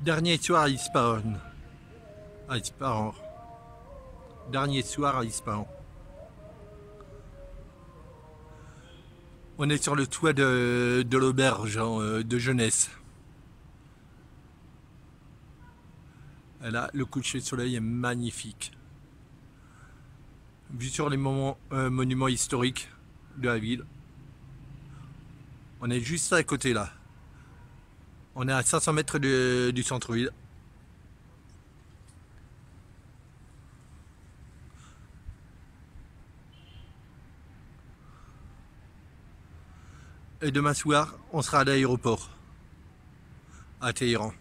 Dernier soir à Ispahan. À Ispahan. Dernier soir à Ispahan. On est sur le toit de, l'auberge hein, de jeunesse. Et là, le coucher de soleil est magnifique. Vu sur les euh, monuments historiques de la ville. On est juste à côté là. On est à 500 mètres du, centre-ville. Et demain soir, on sera à l'aéroport, à Téhéran.